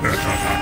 Ha ha ha!